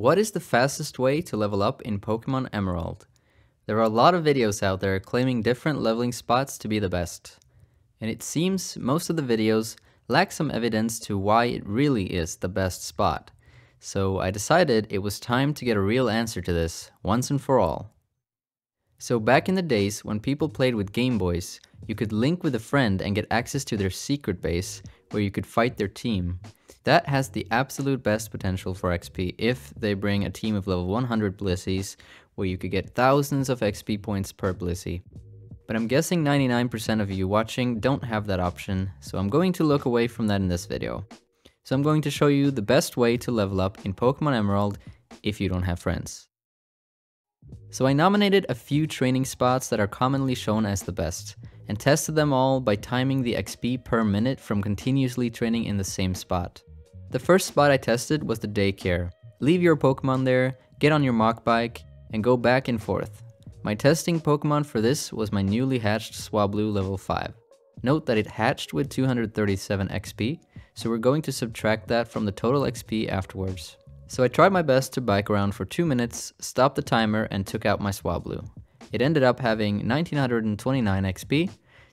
What is the fastest way to level up in Pokemon Emerald? There are a lot of videos out there claiming different leveling spots to be the best. And it seems most of the videos lack some evidence to why it really is the best spot. So I decided it was time to get a real answer to this, once and for all. So back in the days when people played with Game Boys, you could link with a friend and get access to their secret base where you could fight their team. That has the absolute best potential for XP if they bring a team of level 100 Blissey's where you could get thousands of XP points per Blissey. But I'm guessing 99% of you watching don't have that option, so I'm going to look away from that in this video. So I'm going to show you the best way to level up in Pokemon Emerald if you don't have friends. So I nominated a few training spots that are commonly shown as the best, and tested them all by timing the XP per minute from continuously training in the same spot. The first spot I tested was the daycare. Leave your Pokemon there, get on your Mach Bike, and go back and forth. My testing Pokemon for this was my newly hatched Swablu level 5. Note that it hatched with 237 XP, so we're going to subtract that from the total XP afterwards. So I tried my best to bike around for 2 minutes, stopped the timer and took out my Swablu. It ended up having 1929 XP,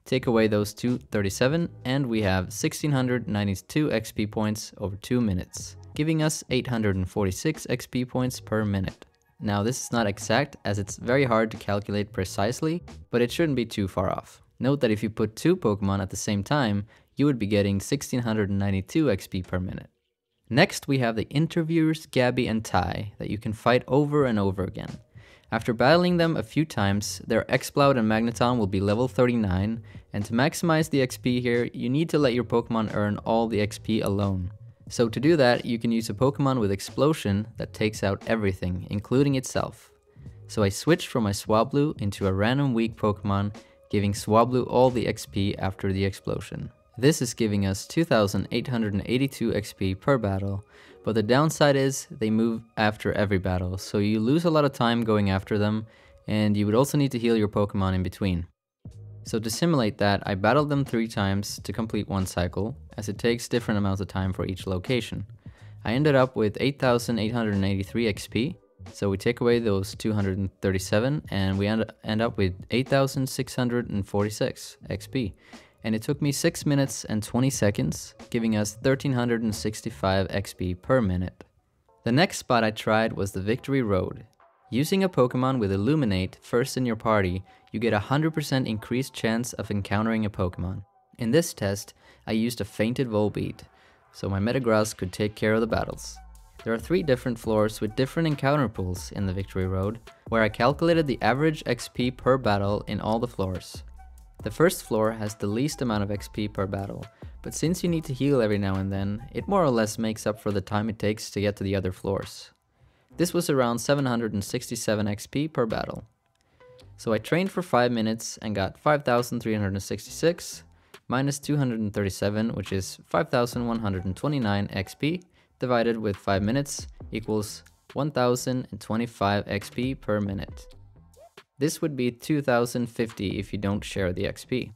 take away those 237 and we have 1692 XP points over 2 minutes, giving us 846 XP points per minute. Now this is not exact as it's very hard to calculate precisely, but it shouldn't be too far off. Note that if you put two Pokemon at the same time, you would be getting 1692 XP per minute. Next, we have the interviewers Gabby and Ty that you can fight over and over again. After battling them a few times, their Exploud and Magneton will be level 39, and to maximize the XP here, you need to let your Pokemon earn all the XP alone. So to do that, you can use a Pokemon with Explosion that takes out everything, including itself. So I switched from my Swablu into a random weak Pokemon, giving Swablu all the XP after the explosion. This is giving us 2882 XP per battle, but the downside is they move after every battle, so you lose a lot of time going after them, and you would also need to heal your Pokemon in between. So to simulate that, I battled them 3 times to complete one cycle, as it takes different amounts of time for each location. I ended up with 8883 XP, so we take away those 237 and we end up with 8646 XP and it took me 6 minutes and 20 seconds, giving us 1365 XP per minute. The next spot I tried was the Victory Road. Using a Pokemon with Illuminate first in your party, you get a 100% increased chance of encountering a Pokemon. In this test, I used a fainted Volbeat, so my Metagross could take care of the battles. There are three different floors with different encounter pools in the Victory Road, where I calculated the average XP per battle in all the floors. The first floor has the least amount of XP per battle, but since you need to heal every now and then, it more or less makes up for the time it takes to get to the other floors. This was around 767 XP per battle. So I trained for 5 minutes and got 5366 minus 237, which is 5129 XP, divided with 5 minutes equals 1025 XP per minute. This would be 2050 if you don't share the XP.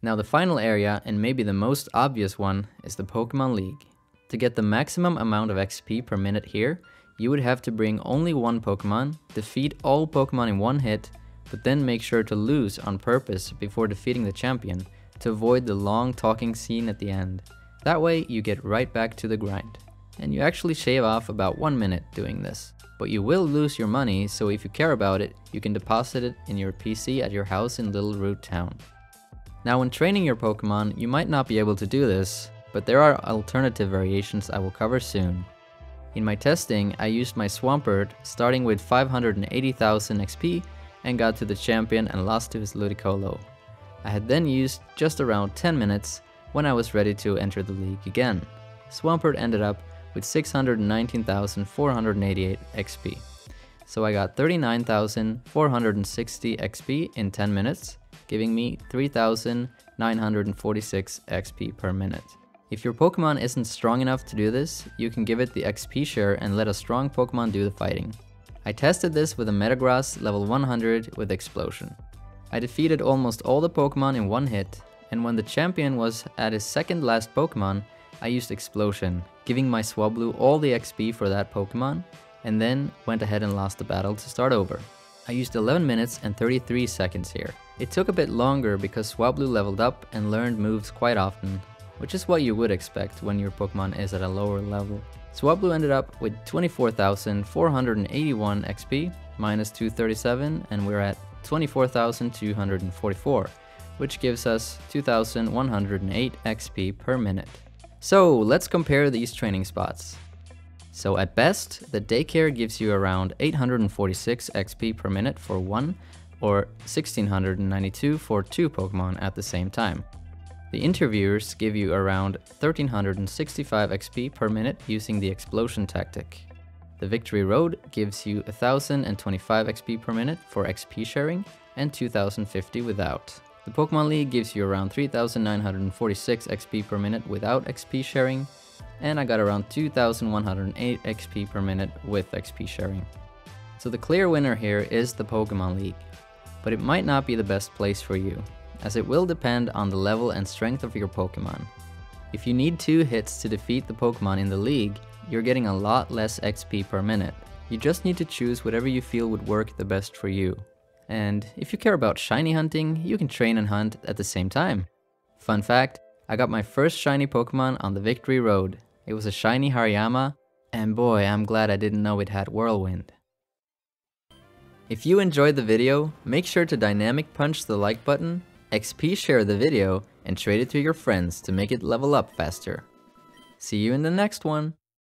Now the final area, and maybe the most obvious one, is the Pokemon League. To get the maximum amount of XP per minute here, you would have to bring only one Pokemon, defeat all Pokemon in one hit, but then make sure to lose on purpose before defeating the champion, to avoid the long talking scene at the end. That way you get right back to the grind. And you actually shave off about one minute doing this but you will lose your money, so if you care about it, you can deposit it in your PC at your house in Littleroot Town. Now when training your Pokemon, you might not be able to do this, but there are alternative variations I will cover soon. In my testing, I used my Swampert starting with 580,000 XP and got to the champion and lost to his Ludicolo. I had then used just around 10 minutes when I was ready to enter the league again. Swampert ended up with 619,488 XP. So I got 39,460 XP in 10 minutes, giving me 3,946 XP per minute. If your Pokemon isn't strong enough to do this, you can give it the XP share and let a strong Pokemon do the fighting. I tested this with a Metagross level 100 with Explosion. I defeated almost all the Pokemon in one hit, and when the champion was at his second last Pokemon, I used Explosion, giving my Swablu all the XP for that Pokemon, and then went ahead and lost the battle to start over. I used 11 minutes and 33 seconds here. It took a bit longer because Swablu leveled up and learned moves quite often, which is what you would expect when your Pokemon is at a lower level. Swablu ended up with 24,481 XP, minus 237, and we're at 24,244, which gives us 2,108 XP per minute. So let's compare these training spots. So at best, the daycare gives you around 846 XP per minute for one, or 1692 for two Pokemon at the same time. The interviewers give you around 1365 XP per minute using the explosion tactic. The Victory Road gives you 1025 XP per minute for XP sharing and 2050 without. The Pokemon League gives you around 3946 XP per minute without XP sharing, and I got around 2108 XP per minute with XP sharing. So the clear winner here is the Pokemon League, but it might not be the best place for you as it will depend on the level and strength of your Pokemon. If you need 2 hits to defeat the Pokemon in the league, you're getting a lot less XP per minute. You just need to choose whatever you feel would work the best for you. And if you care about shiny hunting, you can train and hunt at the same time. Fun fact, I got my first shiny Pokemon on the Victory Road. It was a shiny Hariyama, and boy, I'm glad I didn't know it had Whirlwind. If you enjoyed the video, make sure to dynamic punch the like button XP share the video and trade it to your friends to make it level up faster. See you in the next one!